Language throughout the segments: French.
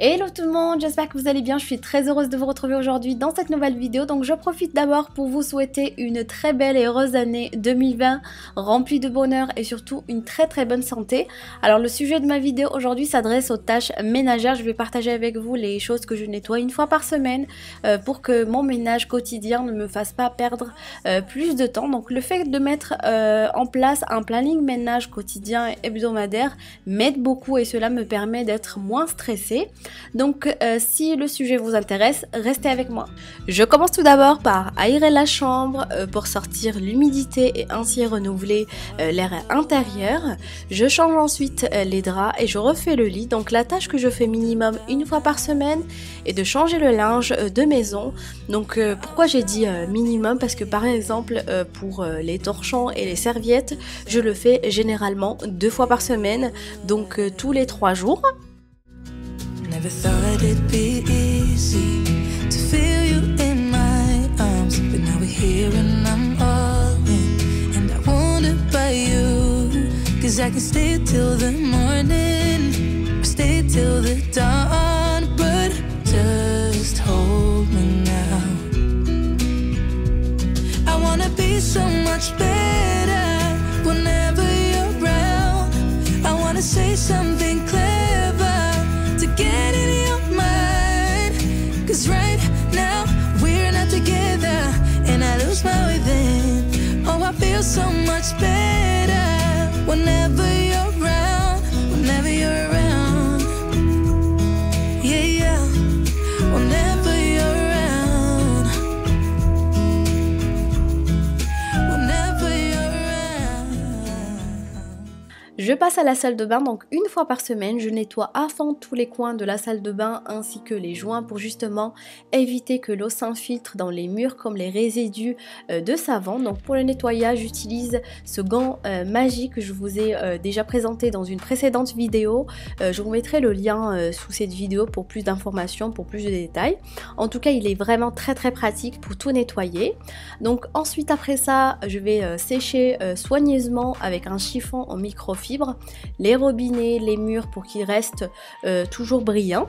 Hello tout le monde, j'espère que vous allez bien, je suis très heureuse de vous retrouver aujourd'hui dans cette nouvelle vidéo. Donc je profite d'abord pour vous souhaiter une très belle et heureuse année 2020, remplie de bonheur et surtout une très très bonne santé. Alors le sujet de ma vidéo aujourd'hui s'adresse aux tâches ménagères, je vais partager avec vous les choses que je nettoie une fois par semaine euh, pour que mon ménage quotidien ne me fasse pas perdre euh, plus de temps. Donc le fait de mettre euh, en place un planning ménage quotidien et hebdomadaire m'aide beaucoup et cela me permet d'être moins stressée. Donc euh, si le sujet vous intéresse, restez avec moi. Je commence tout d'abord par aérer la chambre euh, pour sortir l'humidité et ainsi renouveler euh, l'air intérieur. Je change ensuite les draps et je refais le lit. Donc la tâche que je fais minimum une fois par semaine est de changer le linge de maison. Donc pourquoi j'ai dit minimum? Parce que par exemple pour les torchons et les serviettes, je le fais généralement deux fois par semaine, donc tous les trois jours. Never thought it'd be easy to feel you in my arms. But now we're here and I'm all in. And I wanna buy you. Cause I can stay till the morning, or stay till the Je passe à la salle de bain donc une fois par semaine, je nettoie à fond tous les coins de la salle de bain ainsi que les joints pour justement éviter que l'eau s'infiltre dans les murs comme les résidus euh, de savon. Donc pour le nettoyage, j'utilise ce gant euh, magique que je vous ai euh, déjà présenté dans une précédente vidéo. je vous mettrai le lien sous cette vidéo pour plus d'informations, pour plus de détails. En tout cas, il est vraiment très très pratique pour tout nettoyer. Donc ensuite après ça, je vais sécher soigneusement avec un chiffon en microfibre les robinets, les murs pour qu'ils restent toujours brillants.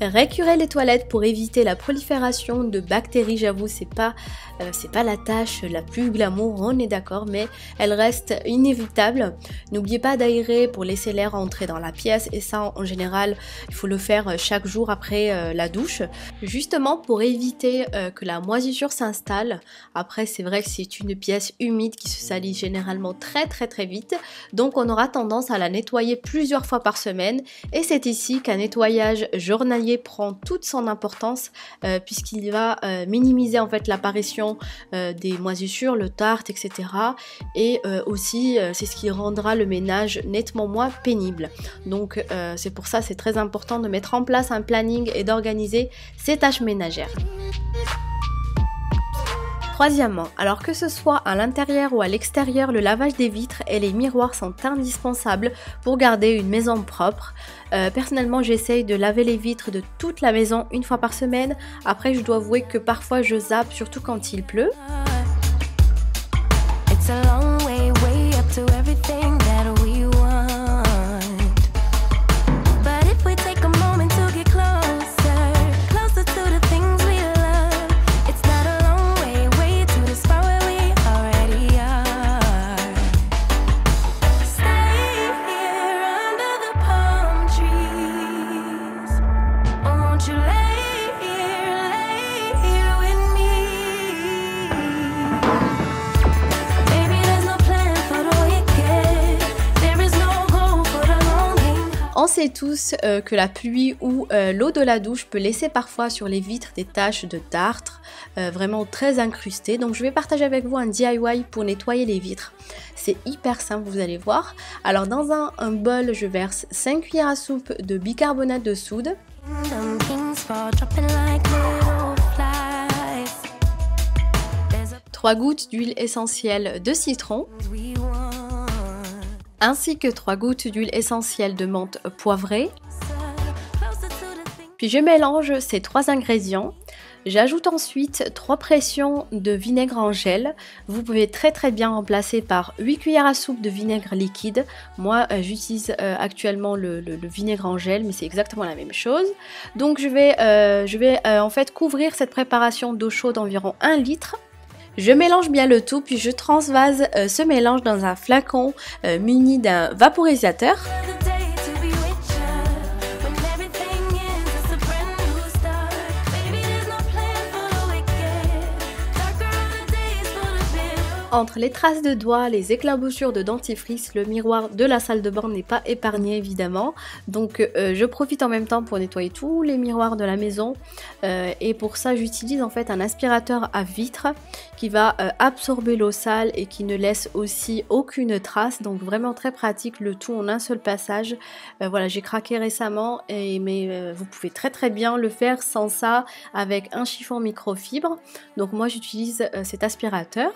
Récurer les toilettes pour éviter la prolifération de bactéries, j'avoue, c'est pas euh, c'est pas la tâche la plus glamour, on est d'accord, mais elle reste inévitable. N'oubliez pas d'aérer pour laisser l'air entrer dans la pièce et ça en général, il faut le faire euh, chaque jour après euh, la douche, justement pour éviter que la moisissure s'installe. Après, c'est vrai que c'est une pièce humide qui se salit généralement très très très vite, donc on aura tendance à la nettoyer plusieurs fois par semaine et c'est ici qu'un nettoyage journalier prend toute son importance puisqu'il va minimiser en fait l'apparition euh, des moisissures, le tarte, etc. Et euh, aussi, euh, c'est ce qui rendra le ménage nettement moins pénible. Donc, c'est pour ça c'est très important de mettre en place un planning et d'organiser ces tâches ménagères. Troisièmement, alors que ce soit à l'intérieur ou à l'extérieur, le lavage des vitres et les miroirs sont indispensables pour garder une maison propre. personnellement, j'essaye de laver les vitres de toute la maison une fois par semaine. Après, je dois avouer que parfois je zappe, surtout quand il pleut. Sait tous euh, que la pluie ou euh, l'eau de la douche peut laisser parfois sur les vitres des taches de tartre euh, vraiment très incrustées. Donc je vais partager avec vous un DIY pour nettoyer les vitres. C'est hyper simple, vous allez voir. Alors dans un, un bol, je verse 5 cuillères à soupe de bicarbonate de soude. 3 gouttes d'huile essentielle de citron ainsi que 3 gouttes d'huile essentielle de menthe poivrée. Puis je mélange ces trois ingrédients. J'ajoute ensuite 3 pressions de vinaigre en gel. Vous pouvez très très bien remplacer par 8 cuillères à soupe de vinaigre liquide. Moi euh, j'utilise euh, actuellement le, vinaigre en gel mais c'est exactement la même chose. Donc je vais, euh, je vais en fait couvrir cette préparation d'eau chaude d'environ 1 litre. Je mélange bien le tout puis je transvase ce mélange dans un flacon muni d'un vaporisateur. Entre les traces de doigts, les éclaboussures de dentifrice, le miroir de la salle de bain n'est pas épargné évidemment. Donc euh, je profite en même temps pour nettoyer tous les miroirs de la maison. Euh, et pour ça j'utilise en fait un aspirateur à vitre qui va euh, absorber l'eau sale et qui ne laisse aussi aucune trace. Donc vraiment très pratique, le tout en un seul passage. voilà, j'ai craqué récemment, et, mais vous pouvez très très bien le faire sans ça avec un chiffon microfibre. Donc moi j'utilise cet aspirateur.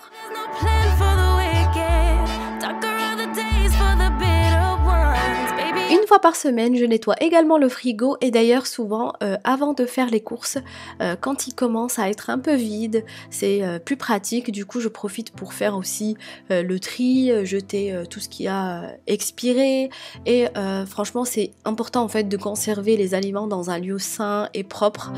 Par semaine, je nettoie également le frigo et d'ailleurs souvent euh, avant de faire les courses, euh, quand il commence à être un peu vide, c'est euh, plus pratique. Du coup, je profite pour faire aussi le tri, jeter tout ce qui a expiré et franchement, c'est important en fait de conserver les aliments dans un lieu sain et propre.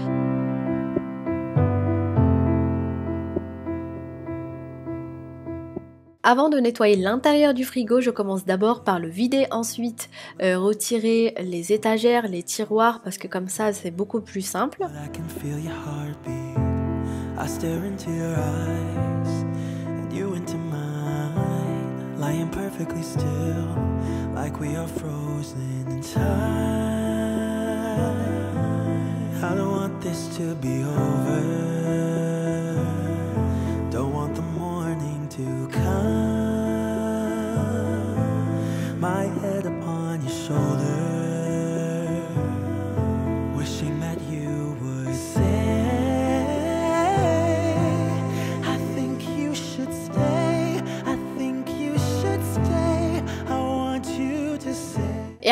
Avant de nettoyer l'intérieur du frigo, je commence d'abord par le vider, ensuite euh, retirer les étagères, les tiroirs, parce que comme ça c'est beaucoup plus simple. Et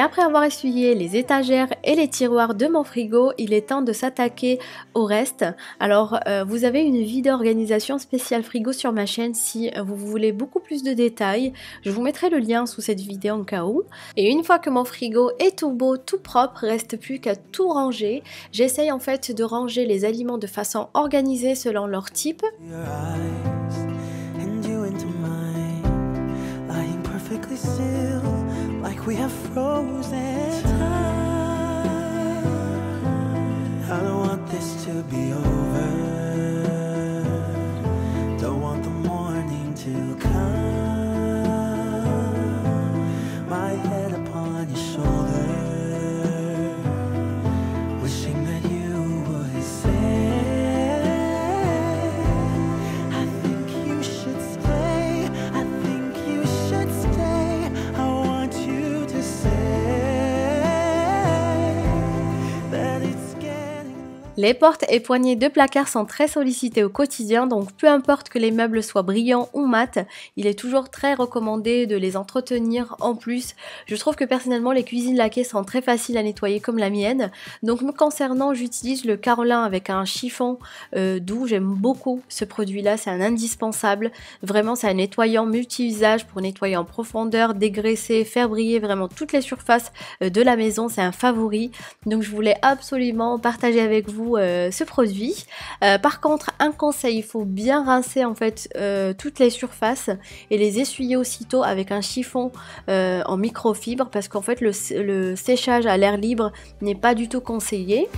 après avoir essuyé les étagères et les tiroirs de mon frigo, il est temps de s'attaquer au reste. Alors euh, vous avez une vidéo organisation spéciale frigo sur ma chaîne si vous voulez beaucoup plus de détails. Je vous mettrai le lien sous cette vidéo en cas où. Et une fois que mon frigo est tout beau, tout propre, reste plus qu'à tout ranger. J'essaye en fait de ranger les aliments de façon organisée selon leur type. Like we have frozen time. I don't want this to be over. Les portes et poignées de placard sont très sollicitées au quotidien, donc peu importe que les meubles soient brillants ou mat, il est toujours très recommandé de les entretenir en plus. Je trouve que personnellement les cuisines laquées sont très faciles à nettoyer comme la mienne, donc me concernant j'utilise le Carolin avec un chiffon euh, doux, j'aime beaucoup ce produit là, c'est un indispensable, vraiment c'est un nettoyant multi-usage pour nettoyer en profondeur, dégraisser, faire briller vraiment toutes les surfaces euh, de la maison, c'est un favori, donc je voulais absolument partager avec vous euh, ce produit. Euh, par contre, un conseil, il faut bien rincer en fait euh, toutes les surfaces et les essuyer aussitôt avec un chiffon en microfibre parce qu'en fait le séchage à l'air libre n'est pas du tout conseillé.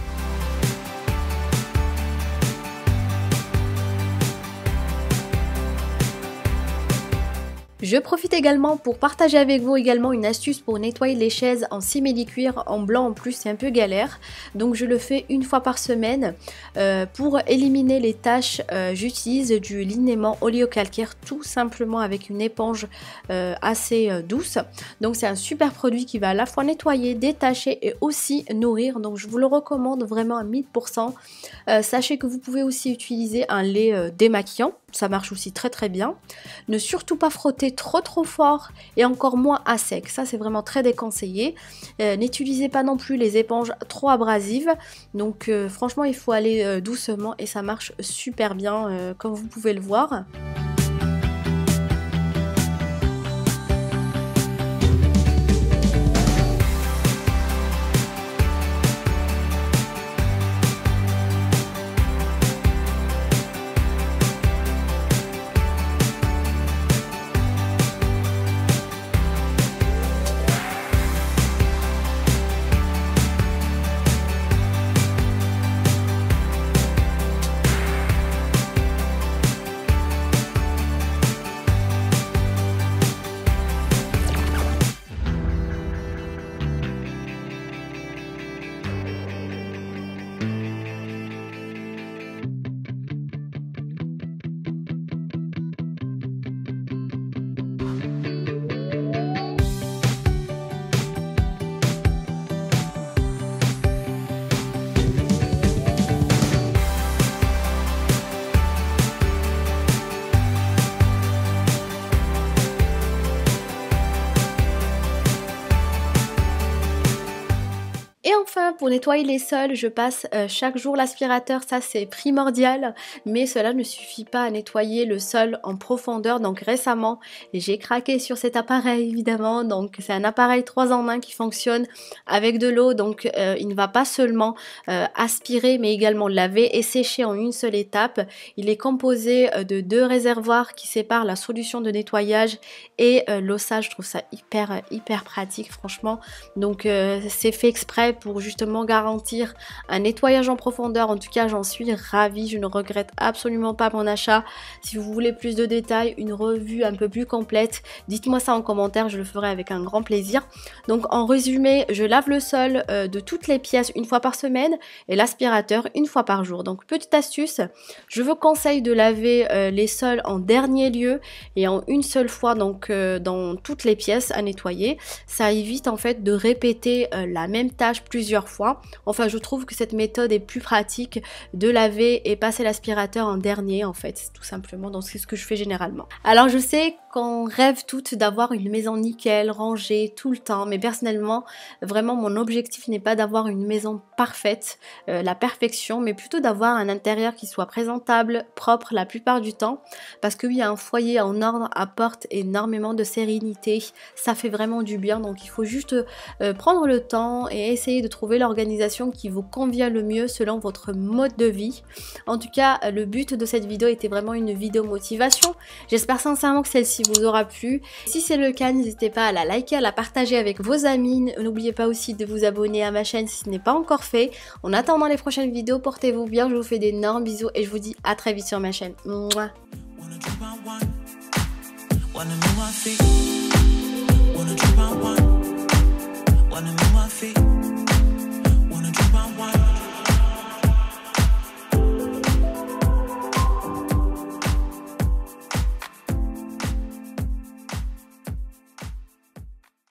Je profite également pour partager avec vous également une astuce pour nettoyer les chaises en simili-cuir en blanc en plus c'est un peu galère. Donc je le fais une fois par semaine euh, pour éliminer les taches euh, j'utilise du linément oléocalcaire tout simplement avec une éponge euh, assez douce. Donc c'est un super produit qui va à la fois nettoyer détacher et aussi nourrir. Donc je vous le recommande vraiment à 1000% sachez que vous pouvez aussi utiliser un lait démaquillant ça marche aussi très très bien. Ne surtout pas frotter trop trop fort et encore moins à sec, ça c'est vraiment très déconseillé. Euh, n'utilisez pas non plus les éponges trop abrasives, donc euh, franchement il faut aller euh, doucement et ça marche super bien comme vous pouvez le voir. Pour nettoyer les sols, je passe euh, chaque jour l'aspirateur, ça c'est primordial, mais cela ne suffit pas à nettoyer le sol en profondeur. Donc récemment, j'ai craqué sur cet appareil évidemment, donc c'est un appareil 3 en 1 qui fonctionne avec de l'eau, donc euh, il ne va pas seulement euh, aspirer, mais également laver et sécher en une seule étape. Il est composé de deux réservoirs qui séparent la solution de nettoyage et l'eau. Je trouve ça hyper hyper pratique franchement. Donc c'est fait exprès pour justement garantir un nettoyage en profondeur. En tout cas, j'en suis ravie. Je ne regrette absolument pas mon achat. Si vous voulez plus de détails, une revue un peu plus complète, dites-moi ça en commentaire. Je le ferai avec un grand plaisir. Donc, en résumé, je lave le sol euh, de toutes les pièces une fois par semaine et l'aspirateur une fois par jour. Donc, petite astuce, je vous conseille de laver euh, les sols en dernier lieu et en une seule fois, donc euh, dans toutes les pièces à nettoyer. Ça évite en fait de répéter la même tâche plusieurs fois. Enfin, je trouve que cette méthode est plus pratique de laver et passer l'aspirateur en dernier, en fait, tout simplement. Donc, c'est ce que je fais généralement. Alors, je sais qu'on rêve toutes d'avoir une maison nickel, rangée tout le temps, mais personnellement, vraiment, mon objectif n'est pas d'avoir une maison parfaite, euh, la perfection, mais plutôt d'avoir un intérieur qui soit présentable, propre la plupart du temps, parce que oui, un foyer en ordre apporte énormément de sérénité, ça fait vraiment du bien, donc il faut juste euh, prendre le temps et essayer de trouver l'organisation qui vous convient le mieux selon votre mode de vie. En tout cas, le but de cette vidéo était vraiment une vidéo motivation. J'espère sincèrement que celle-ci vous aura plu. Si c'est le cas, n'hésitez pas à la liker, à la partager avec vos amis. N'oubliez pas aussi de vous abonner à ma chaîne si ce n'est pas encore fait. En attendant les prochaines vidéos, portez-vous bien. Je vous fais d'énormes bisous et je vous dis à très vite sur ma chaîne.